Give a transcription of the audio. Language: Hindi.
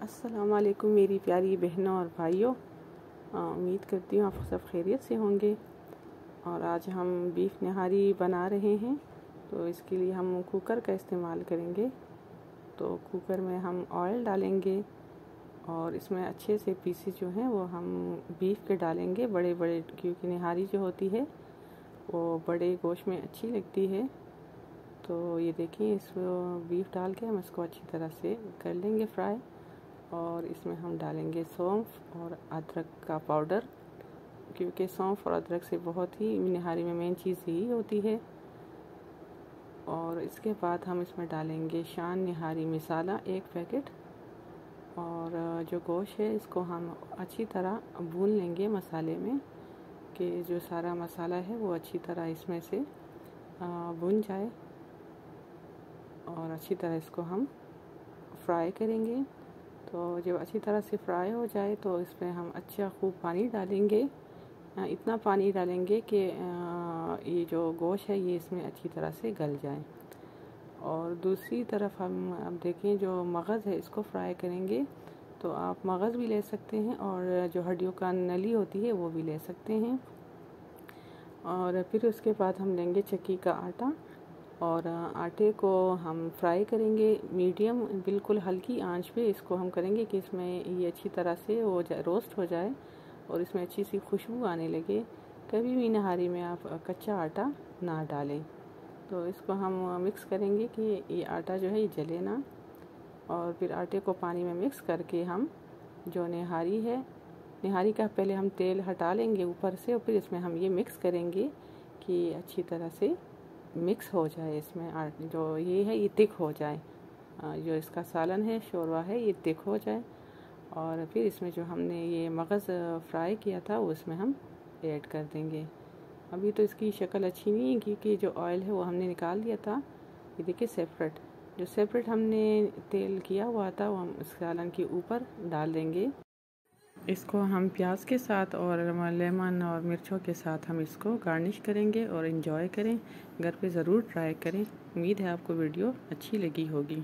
अस्सलाम वालेकुम मेरी प्यारी बहनों और भाइयों। उम्मीद करती हूँ आप सब खैरियत से होंगे। और आज हम बीफ नहारी बना रहे हैं तो इसके लिए हम कुकर का इस्तेमाल करेंगे। तो कुकर में हम ऑयल डालेंगे और इसमें अच्छे से पीसी जो हैं, वो हम बीफ के डालेंगे बड़े बड़े क्योंकि नहारी जो होती है, वो बड़े गोश्त में अच्छी लगती है। तो ये देखिए इस बीफ डाल के हम इसको अच्छी तरह से कर लेंगे फ्राई। और इसमें हम डालेंगे सौंफ और अदरक का पाउडर, क्योंकि सौंफ और अदरक से बहुत ही निहारी में मेन चीज़ यही होती है। और इसके बाद हम इसमें डालेंगे शान निहारी मसाला एक पैकेट, और जो गोश्त है इसको हम अच्छी तरह भून लेंगे मसाले में, कि जो सारा मसाला है वो अच्छी तरह इसमें से भुन जाए। और अच्छी तरह इसको हम फ्राई करेंगे। जब अच्छी तरह से फ्राई हो जाए तो इसमें हम अच्छा खूब पानी डालेंगे। इतना पानी डालेंगे कि ये जो गोश है, ये इसमें अच्छी तरह से गल जाए। और दूसरी तरफ़ हम अब देखें जो मगज़ है, इसको फ्राई करेंगे। तो आप मगज़ भी ले सकते हैं और जो हड्डियों का नली होती है, वो भी ले सकते हैं। और फिर उसके बाद हम लेंगे चक्की का आटा। और आटे को हम फ्राई करेंगे मीडियम, बिल्कुल हल्की आँच पे। इसको हम करेंगे कि इसमें ये अच्छी तरह से हो जाए रोस्ट हो जाए और इसमें अच्छी सी खुशबू आने लगे। कभी भी नहारी में आप कच्चा आटा ना डालें। तो इसको हम मिक्स करेंगे कि ये आटा जो है ये जले ना। और फिर आटे को पानी में मिक्स करके हम, जो निहारी है, निहारी का पहले हम तेल हटा लेंगे ऊपर से और फिर इसमें हम ये मिक्स करेंगे कि अच्छी तरह से मिक्स हो जाए इसमें जो ये है, ये तिक हो जाए। जो इसका सालन है, शोरवा है, ये तिक हो जाए। और फिर इसमें जो हमने ये मगज़ फ्राई किया था वो इसमें हम ऐड कर देंगे। अभी तो इसकी शक्ल अच्छी नहीं है, क्योंकि जो ऑयल है, वो हमने निकाल दिया था। ये देखिए सेपरेट जो सेपरेट हमने तेल किया हुआ था, वो हम सालन के ऊपर डाल देंगे। इसको हम प्याज के साथ और लेमन और मिर्चों के साथ हम इसको गार्निश करेंगे और इन्जॉय करें। घर पे ज़रूर ट्राई करें। उम्मीद है आपको वीडियो अच्छी लगी होगी।